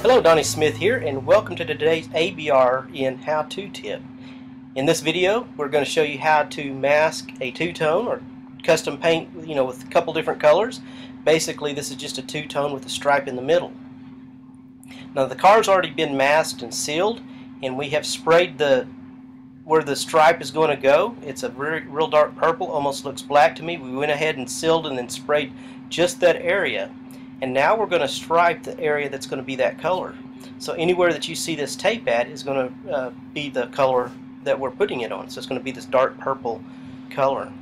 Hello, Donnie Smith here, and welcome to today's ABRN How To tip. In this video, we're going to show you how to mask a two-tone or custom paint, you know, with a couple different colors. Basically, this is just a two-tone with a stripe in the middle. Now, the car's already been masked and sealed, and we have sprayed the where the stripe is going to go. It's a very, real dark purple, almost looks black to me. We went ahead and sealed and then sprayed just that area. And now we're going to stripe the area that's going to be that color. So anywhere that you see this tape at is going to uh, be the color that we're putting it on. So it's going to be this dark purple color.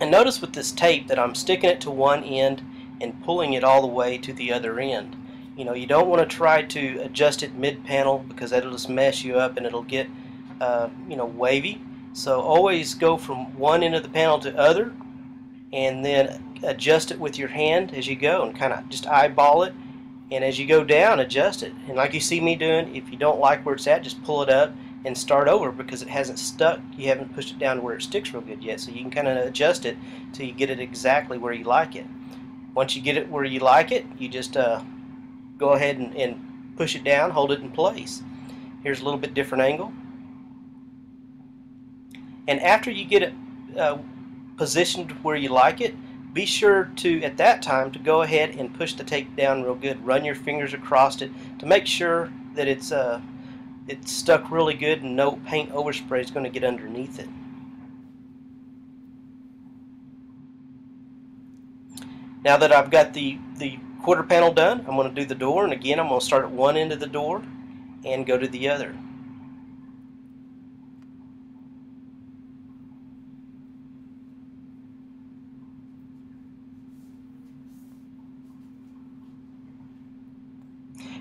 And notice with this tape that I'm sticking it to one end and pulling it all the way to the other end. You know, you don't want to try to adjust it mid-panel because that'll just mess you up and it'll get, uh, you know, wavy. So always go from one end of the panel to other and then adjust it with your hand as you go and kind of just eyeball it. And as you go down adjust it. And like you see me doing if you don't like where it's at just pull it up and start over because it hasn't stuck. You haven't pushed it down to where it sticks real good yet. So you can kind of adjust it till you get it exactly where you like it. Once you get it where you like it you just uh, go ahead and, and push it down hold it in place. Here's a little bit different angle. And after you get it uh, positioned where you like it be sure to, at that time, to go ahead and push the tape down real good. Run your fingers across it to make sure that it's uh, it's stuck really good and no paint overspray is going to get underneath it. Now that I've got the, the quarter panel done, I'm going to do the door, and again, I'm going to start at one end of the door and go to the other.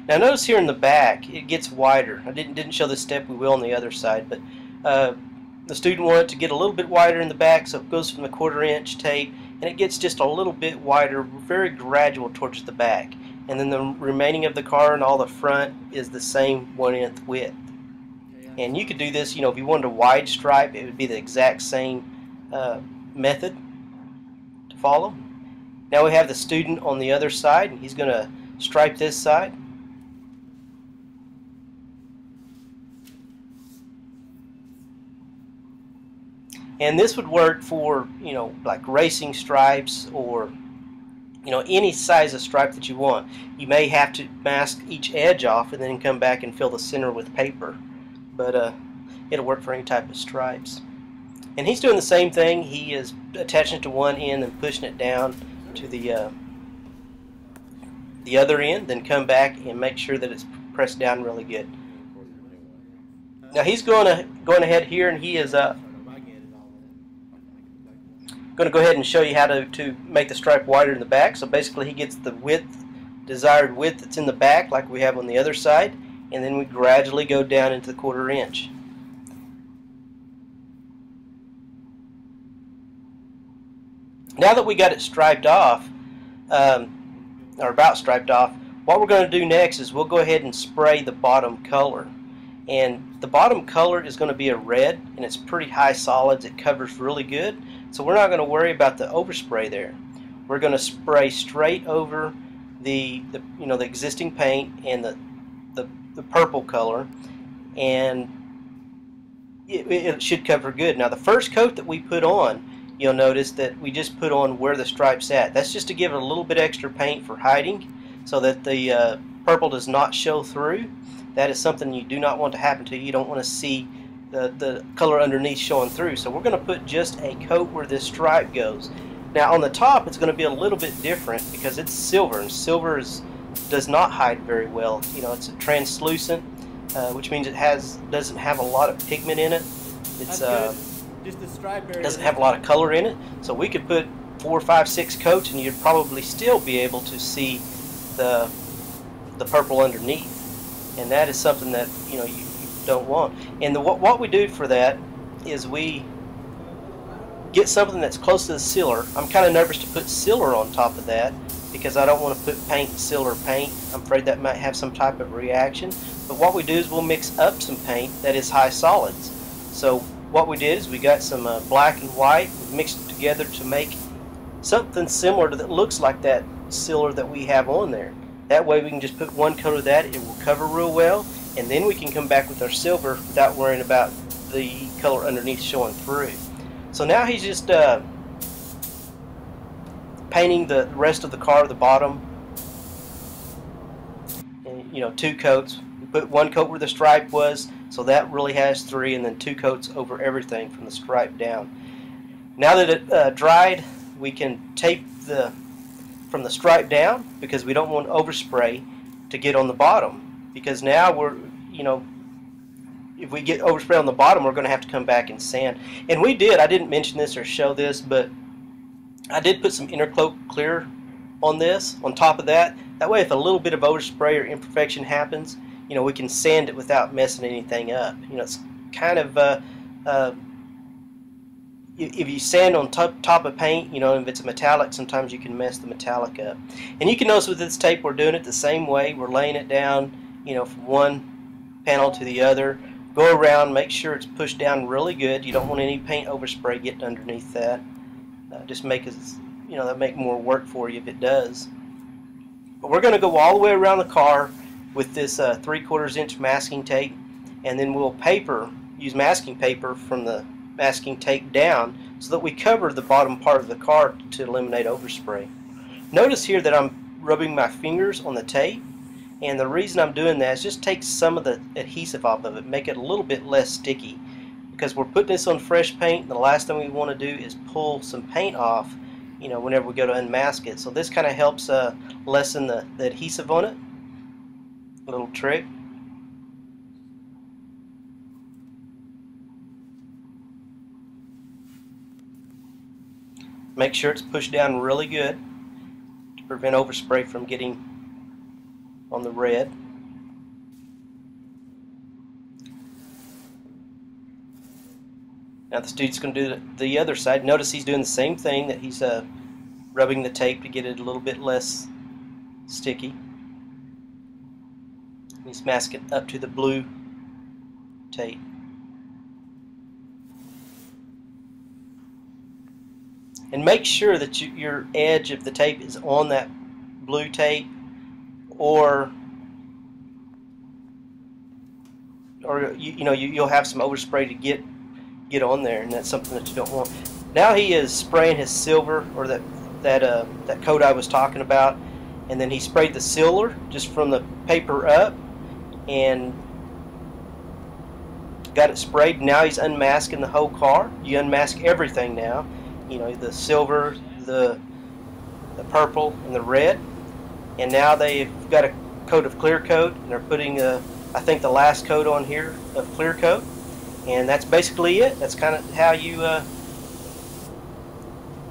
Now notice here in the back, it gets wider. I didn't, didn't show this step, we will on the other side, but uh, the student wanted to get a little bit wider in the back, so it goes from the quarter inch tape, and it gets just a little bit wider, very gradual towards the back. And then the remaining of the car and all the front is the same one inch width. And you could do this, you know, if you wanted a wide stripe, it would be the exact same uh, method to follow. Now we have the student on the other side, and he's going to stripe this side. And this would work for, you know, like racing stripes or, you know, any size of stripe that you want. You may have to mask each edge off and then come back and fill the center with paper. But uh, it'll work for any type of stripes. And he's doing the same thing. He is attaching it to one end and pushing it down to the uh, the other end, then come back and make sure that it's pressed down really good. Now he's going to going ahead here, and he is uh, going to go ahead and show you how to, to make the stripe wider in the back. So basically he gets the width, desired width that's in the back like we have on the other side and then we gradually go down into the quarter inch. Now that we got it striped off, um, or about striped off, what we're going to do next is we'll go ahead and spray the bottom color. And the bottom color is going to be a red, and it's pretty high solids. It covers really good. So we're not going to worry about the overspray there. We're going to spray straight over the, the you know the existing paint and the the, the purple color and it, it should cover good. Now the first coat that we put on you'll notice that we just put on where the stripe's at. That's just to give it a little bit extra paint for hiding so that the uh, purple does not show through. That is something you do not want to happen to you. You don't want to see the, the color underneath showing through. So we're going to put just a coat where this stripe goes. Now on the top it's going to be a little bit different because it's silver and silver is, does not hide very well. You know it's translucent uh, which means it has doesn't have a lot of pigment in it. It's uh, just the stripe area doesn't have a lot of color in it. So we could put four, five, six coats and you'd probably still be able to see the the purple underneath. And that is something that you know you don't want. And the, what, what we do for that is we get something that's close to the sealer. I'm kind of nervous to put sealer on top of that because I don't want to put paint, sealer paint. I'm afraid that might have some type of reaction. But what we do is we'll mix up some paint that is high solids. So what we did is we got some uh, black and white, we mixed it together to make something similar that looks like that sealer that we have on there. That way we can just put one coat of that, it will cover real well, and then we can come back with our silver without worrying about the color underneath showing through. So now he's just uh, painting the rest of the car, the bottom, and, you know, two coats. Put one coat where the stripe was, so that really has three, and then two coats over everything from the stripe down. Now that it uh, dried, we can tape the from the stripe down because we don't want overspray to get on the bottom because now we're you know if we get overspray on the bottom we're going to have to come back and sand and we did I didn't mention this or show this but I did put some intercoat clear on this on top of that that way if a little bit of overspray or imperfection happens you know we can sand it without messing anything up you know it's kind of uh, uh, if you sand on top, top of paint, you know, if it's a metallic, sometimes you can mess the metallic up. And you can notice with this tape, we're doing it the same way. We're laying it down, you know, from one panel to the other. Go around, make sure it's pushed down really good. You don't want any paint overspray getting underneath that. Uh, just make it, you know, that make more work for you if it does. But we're going to go all the way around the car with this uh, 3 quarters inch masking tape, and then we'll paper, use masking paper from the masking tape down so that we cover the bottom part of the car to eliminate overspray. Notice here that I'm rubbing my fingers on the tape and the reason I'm doing that is just take some of the adhesive off of it, make it a little bit less sticky. Because we're putting this on fresh paint the last thing we want to do is pull some paint off you know whenever we go to unmask it. So this kind of helps uh, lessen the, the adhesive on it. A little trick. Make sure it's pushed down really good to prevent overspray from getting on the red. Now the student's going to do the other side. Notice he's doing the same thing that he's uh, rubbing the tape to get it a little bit less sticky. He's masking up to the blue tape. and make sure that you, your edge of the tape is on that blue tape or or you, you know you, you'll have some overspray to get get on there and that's something that you don't want. Now he is spraying his silver or that that uh, that coat I was talking about and then he sprayed the silver just from the paper up and got it sprayed. Now he's unmasking the whole car. You unmask everything now you know the silver, the the purple, and the red. And now they've got a coat of clear coat, and they're putting a, I think the last coat on here of clear coat, and that's basically it. That's kind of how you uh,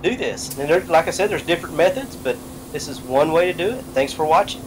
do this. And there, like I said, there's different methods, but this is one way to do it. Thanks for watching.